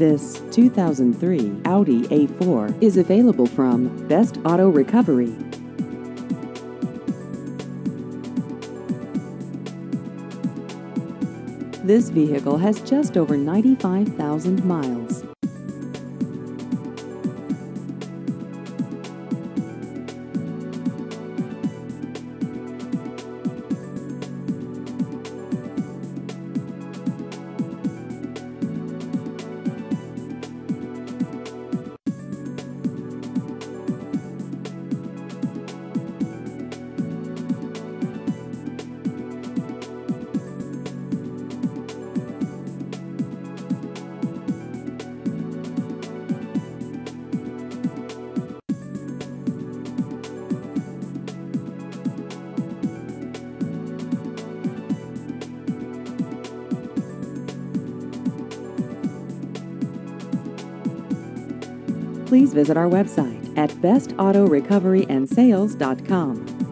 This 2003 Audi A4 is available from Best Auto Recovery. This vehicle has just over 95,000 miles. Please visit our website at bestautorecoveryandsales.com.